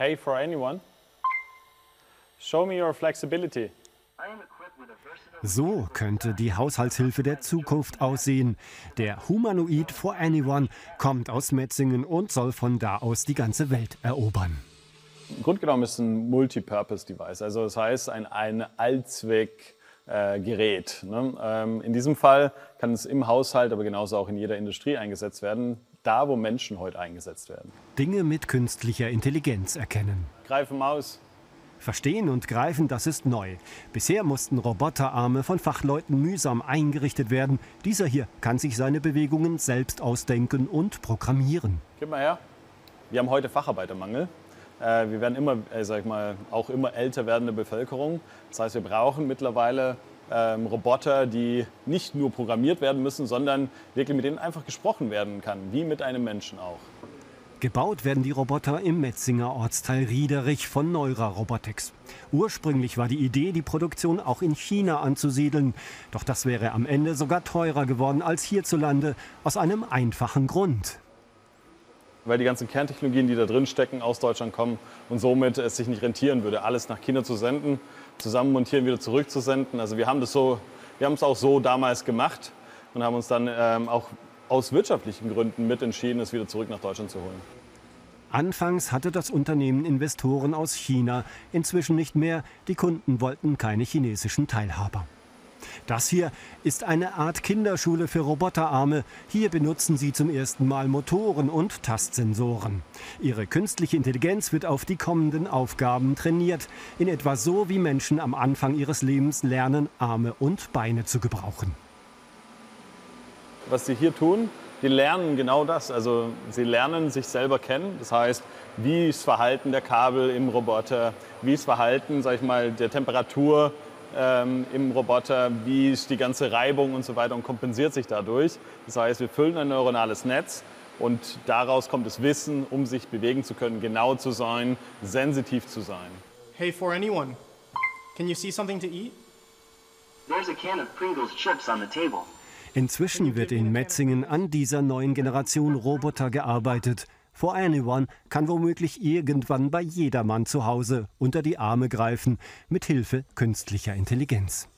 Hey for anyone. Show me your flexibility. So könnte die Haushaltshilfe der Zukunft aussehen. Der Humanoid for Anyone kommt aus Metzingen und soll von da aus die ganze Welt erobern. Im Grunde genommen ist es ein Multipurpose-Device, also das heißt ein, ein Allzweckgerät. Ne? Ähm, in diesem Fall kann es im Haushalt, aber genauso auch in jeder Industrie eingesetzt werden, da wo Menschen heute eingesetzt werden. Dinge mit künstlicher Intelligenz erkennen. Greife Maus. Verstehen und greifen, das ist neu. Bisher mussten Roboterarme von Fachleuten mühsam eingerichtet werden. Dieser hier kann sich seine Bewegungen selbst ausdenken und programmieren. Gib mal her. Wir haben heute Facharbeitermangel. Äh, wir werden immer, äh, sag ich mal, auch immer älter werdende Bevölkerung. Das heißt, wir brauchen mittlerweile ähm, Roboter, die nicht nur programmiert werden müssen, sondern wirklich mit denen einfach gesprochen werden kann, wie mit einem Menschen auch. Gebaut werden die Roboter im Metzinger Ortsteil Riederich von Neura Robotics. Ursprünglich war die Idee, die Produktion auch in China anzusiedeln. Doch das wäre am Ende sogar teurer geworden als hierzulande, aus einem einfachen Grund. Weil die ganzen Kerntechnologien, die da drin stecken, aus Deutschland kommen und somit es sich nicht rentieren würde, alles nach China zu senden, zusammen montieren, wieder zurückzusenden. Also wir haben das so, wir haben es auch so damals gemacht und haben uns dann ähm, auch aus wirtschaftlichen Gründen mit entschieden, es wieder zurück nach Deutschland zu holen. Anfangs hatte das Unternehmen Investoren aus China, inzwischen nicht mehr. Die Kunden wollten keine chinesischen Teilhaber. Das hier ist eine Art Kinderschule für Roboterarme. Hier benutzen sie zum ersten Mal Motoren und Tastsensoren. Ihre künstliche Intelligenz wird auf die kommenden Aufgaben trainiert, in etwa so wie Menschen am Anfang ihres Lebens lernen, Arme und Beine zu gebrauchen was sie hier tun, die lernen genau das. Also sie lernen sich selber kennen. Das heißt, wie ist das Verhalten der Kabel im Roboter, wie ist das Verhalten, sag ich mal, der Temperatur ähm, im Roboter, wie ist die ganze Reibung und so weiter und kompensiert sich dadurch. Das heißt, wir füllen ein neuronales Netz und daraus kommt das Wissen, um sich bewegen zu können, genau zu sein, sensitiv zu sein. Hey, for anyone, can you see something to eat? There's a can of Pringles chips on the table. Inzwischen wird in Metzingen an dieser neuen Generation Roboter gearbeitet. For Anyone kann womöglich irgendwann bei jedermann zu Hause unter die Arme greifen, mit Hilfe künstlicher Intelligenz.